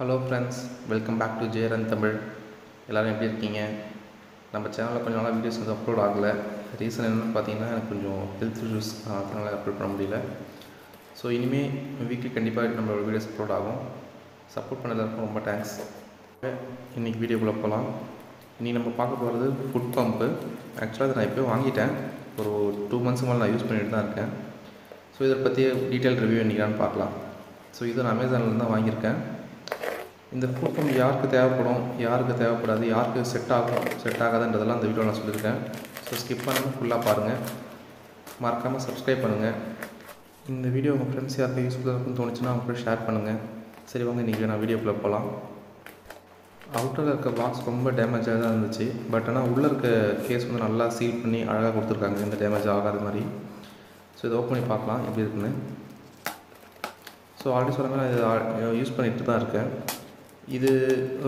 Hello friends welcome back to Jayaran Tamil எல்லோரும் எப்படி இருக்கீங்க? நம்ம சேனலில் கொஞ்சம் நாளாக வீடியோஸ் வந்து அப்லோட் ஆகலை. ரீசன் என்னென்னு பார்த்தீங்கன்னா எனக்கு கொஞ்சம் ஹெல்த் இஷ்யூஸ் அதனால் அப்லோட் பண்ண முடியல. ஸோ இனிமேல் வீக்லி கண்டிப்பாக நம்மளோட வீடியோஸ் அப்லோட் ஆகும். சப்போர்ட் பண்ணதற்கும் ரொம்ப தேங்க்ஸ் இன்றைக்கி வீடியோக்குள்ளே போகலாம் இன்றைக்கி நம்ம பார்க்க போகிறது ஃபுட் பம்ப்பு ஆக்சுவலாக அதை நான் இப்போ வாங்கிட்டேன். ஒரு டூ மந்த்ஸ் மேலே நான் யூஸ் பண்ணிட்டு தான் இருக்கேன். ஸோ இதை பற்றி டீட்டெயில் ரிவ்யூ இன்றைக்கான்னு பார்க்கலாம். ஸோ இது நான் அமேசானில் தான் வாங்கியிருக்கேன். இந்த ஃபுட் யாருக்கு தேவைப்படும் யாருக்கு தேவைப்படாது யாருக்கு செட் ஆகும் செட் ஆகாதுன்றதெல்லாம் இந்த வீடியோ நான் சொல்லியிருக்கேன். ஸோ ஸ்கிப் பண்ணாமல் ஃபுல்லாக பாருங்கள் மறக்காமல் சப்ஸ்கிரைப் பண்ணுங்கள் இந்த வீடியோ உங்கள் ஃப்ரெண்ட்ஸ் யாருக்கு யூஸ்ஃபுல்லாக இருக்குன்னு தோணுச்சுன்னா அவங்க கூட ஷேர் பண்ணுங்கள் சரி வாங்க இன்றைக்கி நான் வீடியோக்குள்ளே போகலாம் அவுட்டரில் இருக்க பாக்ஸ் ரொம்ப டேமேஜாக தான் இருந்துச்சு. பட் ஆனால் உள்ளே இருக்க கேஸ் வந்து நல்லா சீல் பண்ணி அழகாக கொடுத்துருக்காங்க. எந்த டேமேஜ் ஆகாத மாதிரி. ஸோ இதை ஓப்பன் பண்ணி பார்க்கலாம். எப்படி இருக்குன்னு. ஸோ ஆல்ரெடி சொன்ன மாதிரி நான் இதை யூஸ் பண்ணிட்டு தான் இருக்கேன். இது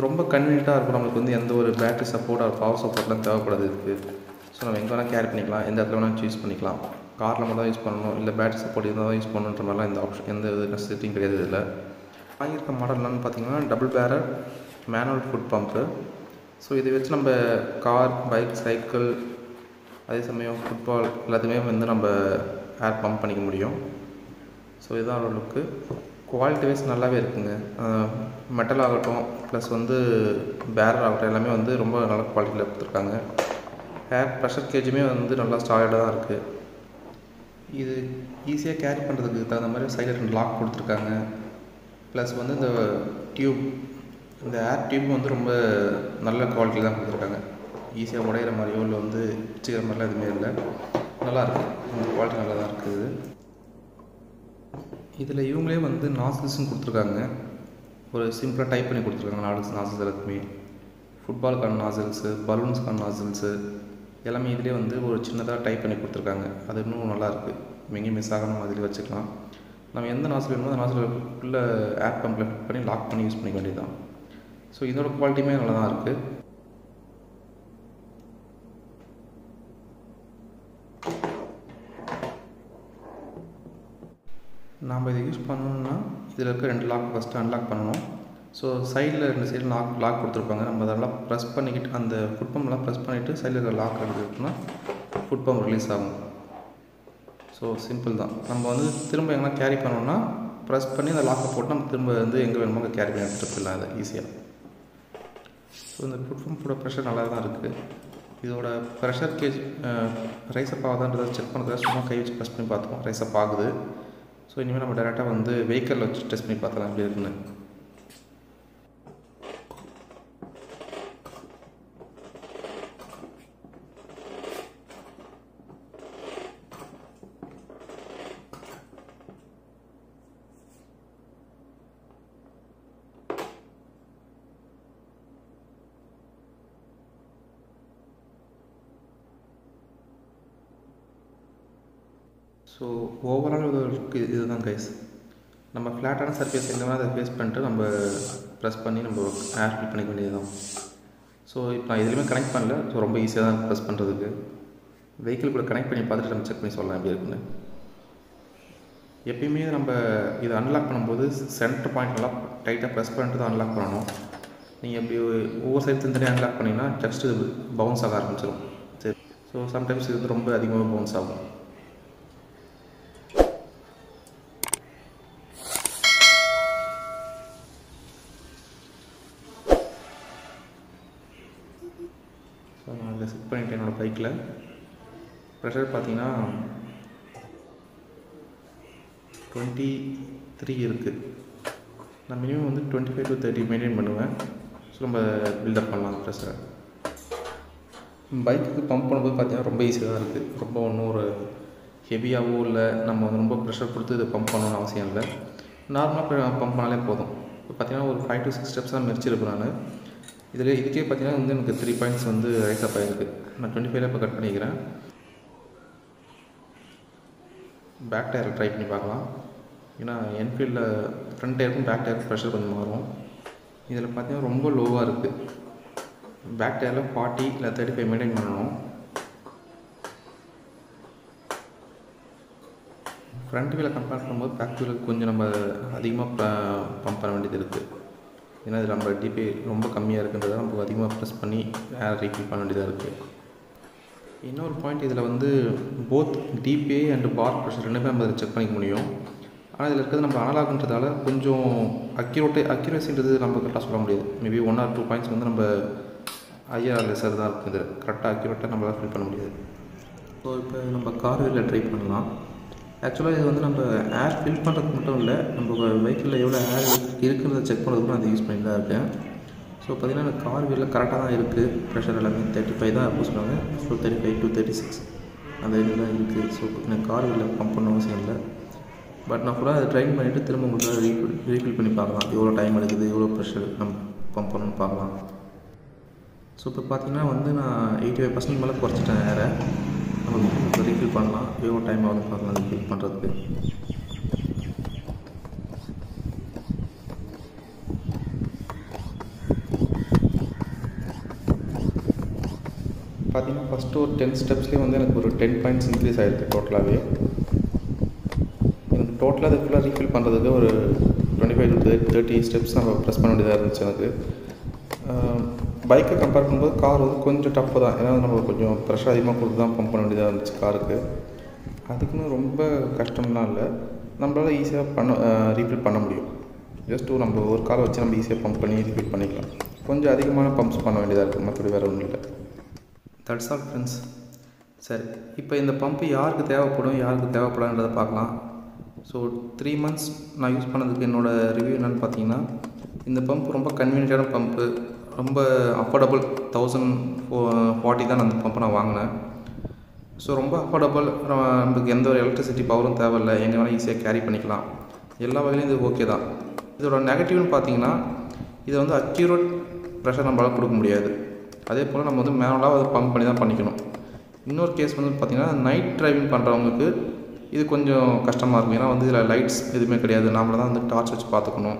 ரொம்ப கன்வீனியண்ட்டாக இருக்கும். நம்மளுக்கு வந்து எந்த ஒரு பேட்டரி சப்போர்ட் ஆர் பவர் சப்போர்ட்லாம் தேவைப்படாது இருக்குது ஸோ நம்ம எங்கே வேணால் கேரி பண்ணிக்கலாம். எந்த இடத்துல வேணால் யூஸ் பண்ணிக்கலாம். காரில் மட்டும் தான் யூஸ் பண்ணணும். இல்லை பேட்டரி சப்போர்ட் இருந்தால் தான் யூஸ் பண்ணணுன்ற மாதிரிலாம் இந்த ஆப்ஷன் எந்த இது செட்டிங் கிடையாது இதில். வாங்கியிருக்க மாடல்லாம் பார்த்தீங்கன்னா double barrel manual foot pump so இதை வச்சு நம்ம கார் பைக் சைக்கிள் அதே சமயம் ஃபுட்பால் எல்லாத்தையுமே வந்து நம்ம ஏர் பம்ப் பண்ணிக்க முடியும். ஸோ இதுதான் லுக்கு குவாலிட்டி வைஸ் நல்லாவே இருக்குங்க. மெட்டல் ஆகட்டும் ப்ளஸ் வந்து பேரர் ஆகட்டும் எல்லாமே வந்து ரொம்ப நல்ல குவாலிட்டியில் கொடுத்துருக்காங்க. ஹேர் ப்ரெஷர் கேஜுமே வந்து நல்லா ஸ்டாலிடாக தான் இருக்குது இது ஈஸியாக கேரி பண்ணுறதுக்கு தகுந்த மாதிரி சைடில் ரெண்டு லாக் கொடுத்துருக்காங்க. ப்ளஸ் வந்து இந்த டியூப் இந்த ஏர் டியூப் வந்து ரொம்ப நல்ல குவாலிட்டியில் தான் கொடுத்துருக்காங்க. ஈஸியாக உடையிற மாதிரியோ இல்லை வந்து பிச்சுக்கிற மாதிரிலாம் எதுவுமே இல்லை. நல்லாயிருக்கு இந்த குவாலிட்டி நல்லா தான் இருக்குது. இதில் இவங்களே வந்து நாசில்ஸும் கொடுத்துருக்காங்க. ஒரு சிம்பிளாக டைப் பண்ணி கொடுத்துருக்காங்க. நாலு நாசில்ஸ் எல்லாத்துக்குமே. ஃபுட்பாலுக்கான நாசில்ஸு பலூன்ஸ்க்கான நாசில்ஸு எல்லாமே இதிலே வந்து ஒரு சின்னதாக டைப் பண்ணி கொடுத்துருக்காங்க. அது இன்னும் நல்லாயிருக்கு. எங்கேயும் மிஸ் ஆகாமல் அதில் வச்சுக்கலாம். நம்ம எந்த நாசில் வேணுமோ அந்த நாசில் ஆப் கம்ப்ளீட் பண்ணி லாக் பண்ணி யூஸ் பண்ணிக்க வேண்டியதுதான். ஸோ இதோட குவாலிட்டியுமே நல்லா தான் இருக்குது நாம் இதை யூஸ் பண்ணணும்னா இதில் இருக்க ரெண்டு லாக் ஃபஸ்ட்டு அன்லாக் பண்ணணும். ஸோ சைடில் ரெண்டு சைடில் லாக் லாக் கொடுத்துருப்பாங்க. நம்ம அதெல்லாம் ப்ரெஸ் பண்ணிக்கிட்டு அந்த ஃபுட் பம்ப்லாம் ப்ரெஸ் பண்ணிவிட்டு சைடில் இருக்கிற லாக் எடுத்துக்கிட்டோம்னா ஃபுட் பம்ப் ரிலீஸ் ஆகும். ஸோ சிம்பிள் தான். நம்ம வந்து திரும்ப எங்கன்னா கேரி பண்ணோம்னா ப்ரெஸ் பண்ணி அந்த லாக்கை போட்டு நம்ம திரும்ப வந்து எங்கே வேணுமோ அங்கே கேரி பண்ணி எடுத்துகிட்டு போயிடலாம். அதை ஈஸியாக ஸோ இந்த ஃபுட் பம்போட ப்ரெஷர் நல்லா தான் இருக்குது இதோட ப்ரெஷர் கேஜ் ரைஸ் அப் ஆகுதான்றதை செக் பண்ணுறதுக்காக சும்மா கை வச்சு ப்ரெஸ் பண்ணி பார்த்தோம் ரைஸ் அப் ஆகுது. ஸோ இனிமேல் நம்ம டேரெக்டாக வந்து வெஹிக்கலில் வச்சு டெஸ்ட் பண்ணி பார்த்தலாம் எப்படி இருக்குன்னு. ஸோ ஓவரால் இது இதுதான் கைஸ் நம்ம ஃப்ளாட்டான சர்ஃபேஸ் எந்த வேணால் அதை ஃபேஸ் பண்ணிட்டு நம்ம ப்ரெஸ் பண்ணி நம்ம ஹேர் ஃபில் பண்ணிக்க வேண்டியது தான் ஸோ இப்போ நான் எதுலையுமே கனெக்ட் பண்ணல. ஸோ ரொம்ப ஈஸியாக தான் ப்ரெஸ் பண்ணுறதுக்கு வெஹிக்கிள் கூட கனெக்ட் பண்ணி பார்த்துட்டு நம்ம செக் பண்ணி சொல்லலாம் எப்படி இருக்குன்னு. எப்பயுமே நம்ம இதை அன்லாக் பண்ணும்போது சென்டர் பாயிண்ட் நல்லா டைட்டாக ப்ரெஸ் பண்ணிட்டு தான் அன்லாக் பண்ணணும். நீங்கள் எப்படி ஒவ்வொரு சைடு தனித்தனியாக அன்லாக் பண்ணிங்கன்னா ஜஸ்ட் இது பவுன்ஸ் ஆக ஆரம்பிச்சிடும் சரி. ஸோ சம்டைம்ஸ் இது வந்து ரொம்ப அதிகமாக பவுன்ஸ் ஆகும் ஸோ நான் பண்ணிட்டேன் என்னோடய பைக்கில் ப்ரெஷர் பார்த்தீங்கன்னா டுவெண்ட்டி த்ரீ இருக்குது நான் மினிமம் வந்து twenty five to thirty maintain பண்ணுவேன். ஸோ நம்ம பில்டப் பண்ணலாம் ப்ரெஷரை பைக்குக்கு பம்ப் பண்ணும்போது பார்த்தீங்கன்னா ரொம்ப ஈஸியாக தான் இருக்குது ரொம்ப ஒன்றும் ஒரு ஹெவியாகவோ இல்லை. நம்ம வந்து ரொம்ப ப்ரெஷர் கொடுத்து இதை பம்ப் பண்ணணும்னு அவசியம் இல்லை. நார்மலாக பம்ப் பண்ணாலே போதும். இப்போ பார்த்தீங்கன்னா ஒரு ஃபைவ் டு சிக்ஸ் ஸ்டெப்ஸ் தான் மெரிச்சிருப்பேன் நான். இதில் இதுக்கே பார்த்தீங்கன்னா வந்து எனக்கு த்ரீ பாயிண்ட்ஸ் வந்து ரைஸ் அப் ஆகிருக்கு நான் டுவெண்ட்டி ஃபைவ்ல இப்போ கட் பண்ணிக்கிறேன். பேக் டயர் ட்ரை பண்ணி பார்க்கலாம். ஏன்னா என்ஃபீல்டில் ஃப்ரண்ட் டயருக்கும் பேக் டயருக்கும் ப்ரெஷர் கொஞ்சம் மாறும். இதில் பார்த்தீங்கன்னா ரொம்ப லோவாக இருக்குது பேக் டயரில் ஃபார்ட்டி இல்லை தேர்ட்டி ஃபைவ் மெயின்டைன் பண்ணணும் ஃப்ரண்ட் வீலை கம்பேர் பண்ணும்போது பேக் வீலுக்கு கொஞ்சம் நம்ம அதிகமாக பம்ப் பண்ண வேண்டியது இருக்குது ஏன்னா இது நம்ம டிபி ரொம்ப கம்மியாக இருக்குன்றதை நம்ம அதிகமாக ப்ரெஸ் பண்ணி வேறு ரீஃபில் பண்ண வேண்டியதாக இருக்குது இன்னொரு பாயிண்ட் இதில் வந்து both TPI and bar pressure ரெண்டுமே நம்ம செக் பண்ணிக்க முடியும். ஆனால் இதில் இருக்கிறது நம்ம அனலாக்ன்றதால கொஞ்சம் அக்யூரேட்டு அக்யூரேசின்றது நம்ம கரெக்டாக சொல்ல முடியாது. Maybe one or two points வந்து நம்ம ஐஆர் லெசர் தான் இருக்குது கரெக்டாக அக்யூரேட்டாக நம்மளால் ஃபில் பண்ண முடியாது. ஸோ இப்போ நம்ம கார் வீலில் ட்ரை பண்ணலாம். ஆக்சுவலாக இது வந்து நம்ம ஏர் ஃபில் பண்ணுறதுக்கு மட்டும் இல்லை நம்ம வெஹிக்கிளில் எவ்வளோ ஏர் இருக்குன்றதை செக் பண்ணுறதுக்கும் நான் அதை யூஸ் பண்ணி தான் இருக்கேன். ஸோ பார்த்திங்கன்னா எனக்கு கார் வீலில் கரெக்டாக தான் இருக்குது ப்ரெஷர் எல்லாமே தேர்ட்டி ஃபைவ் தான் இருக்கும் சொன்னாங்க so thirty five to thirty six அந்த இதில் தான் இருக்குது ஸோ எனக்கு கார் வீலில் பம்ப் பண்ண அவசியம் இல்லை. பட் நான் ஃபுல்லாக அதை ட்ரைன் பண்ணிவிட்டு திரும்ப உங்களுக்கு ரீஃபில் ரீஃபில் பண்ணி பார்க்கலாம். எவ்வளோ டைம் எடுக்குது எவ்வளோ ப்ரெஷர் நம்ம பம்ப் பண்ணணும்னு பார்க்கலாம். ஸோ இப்போ பார்த்தீங்கன்னா வந்து நான் எயிட்டி ஃபைவ் பர்சன்ட் மேலே குறைச்சிட்டேன் ஏரை அதை ரீஃபில் பண்ணலாம். எவ்வளோ டைம் ஆகுதுன்னு பார்க்கலாம். ரீஃபில் பண்ணுறதுக்கு பார்த்தீங்கன்னா ஃபஸ்ட்டு ஒரு டென் ஸ்டெப்ஸ்லேயே வந்து எனக்கு ஒரு டென் பாயிண்ட்ஸ் இன்க்ரீஸ் ஆகிருக்கு டோட்டலாகவே எனக்கு டோட்டலாக அது ஃபுல்லாக ரீஃபில் பண்ணுறதுக்கு ஒரு twenty five to thirty steps நம்ம ப்ரெஸ் பண்ண வேண்டியதாக இருந்துச்சு எனக்கு. பைக்கை கம்பேர் பண்ணும்போது கார் வந்து கொஞ்சம் டஃப்பு தான். ஏன்னா நம்ம கொஞ்சம் ப்ரெஷர் அதிகமாக கொடுத்து தான் பம்ப் பண்ண வேண்டியதாக இருந்துச்சு காருக்கு அதுக்குன்னு ரொம்ப கஷ்டம்லாம் இல்லை. நம்மளால் ஈஸியாக பண்ண ரீஃபில் பண்ண முடியும். ஜஸ்ட் நம்ம ஒரு காரை வச்சு நம்ம ஈஸியாக பம்ப் பண்ணி ரீஃபில் பண்ணிக்கலாம். கொஞ்சம் அதிகமான பம்ப்ஸ் பண்ண வேண்டியதாக இருக்குது மற்றபடி வேறு ஒன்றும் இல்லை. தட்ஸ் ஆல் ஃப்ரெண்ட்ஸ் சரி. இப்போ இந்த பம்ப்பு யாருக்கு தேவைப்படும் யாருக்கு தேவைப்படாதுன்றதை பார்க்கலாம். ஸோ த்ரீ மந்த்ஸ் நான் யூஸ் பண்ணதுக்கு என்னோடய ரிவ்யூ என்னென்னு பார்த்தீங்கன்னா இந்த பம்ப் ரொம்ப கன்வீனியன்ட்டான பம்ப்பு ரொம்ப அஃபோர்டபுள் தௌசண்ட் ஃபோ ஃபார்ட்டி தான் அந்த பம்பை நான் வாங்கினேன். ஸோ ரொம்ப அஃபோர்டபுள் நமக்கு எந்த ஒரு எலக்ட்ரிசிட்டி பவரும் தேவையில்லை. எங்கே வேணால் ஈஸியாக கேரி பண்ணிக்கலாம். எல்லா வகையிலும் இது ஓகே தான். இதோட நெகட்டிவ்னு பார்த்தீங்கன்னா இதை வந்து அக்யூரேட் ப்ரெஷர் நம்மளால் கொடுக்க முடியாது. அதே போல் நம்ம வந்து மேனுவலாக அதை பம்ப் பண்ணி தான் பண்ணிக்கணும். இன்னொரு கேஸ் வந்து பார்த்திங்கன்னா நைட் டிரைவிங் பண்ணுறவங்களுக்கு இது கொஞ்சம் கஷ்டமாக இருக்கும். ஏன்னா வந்து இதில் லைட்ஸ் எதுவுமே கிடையாது. நாமளை தான் வந்து டார்ச் வச்சு பார்த்துக்கணும்.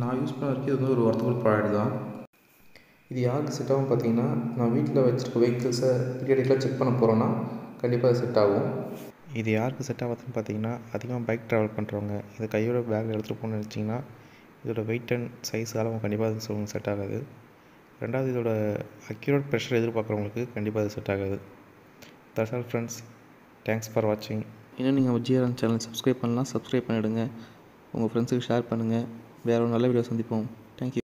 நான் யூஸ் பண்ண வரைக்கும் இது வந்து ஒரு ஒர்த்தபுள் ப்ராடக்ட் தான். இது யாருக்கு செட் ஆகும் பார்த்தீங்கன்னா நான் வீட்டில் வச்சுருக்க வெஹிக்கிள்ஸை பீரியடிக்கலாக செக் பண்ண போகிறோன்னா கண்டிப்பாக அது செட் ஆகும். இது யாருக்கு செட் ஆகுதுன்னு பார்த்தீங்கன்னா அதிகமாக பைக் ட்ராவல் பண்ணுறவங்க இதை கையோட பேக்கில் எடுத்துகிட்டு போகணும்னு நினச்சிங்கன்னா இதோட வெயிட் அண்ட் சைஸ் அளவு கண்டிப்பாக அது உங்களுக்கு செட் ஆகாது. ரெண்டாவது இதோட அக்யூரேட் ப்ரெஷர் எதிர்பார்க்குறவங்களுக்கு கண்டிப்பாக அது செட் ஆகாது. That's all friends thanks for வாட்சிங் இன்னும் நீங்கள் ஜிஆர்என் சேனல் சப்ஸ்கிரைப் பண்ணலாம் சப்ஸ்கிரைப் பண்ணிவிடுங்க உங்கள் ஃப்ரெண்ட்ஸுக்கு ஷேர் பண்ணுங்கள் வேறு ஒரு நல்ல வீடியோ சந்திப்போம். தேங்க்யூ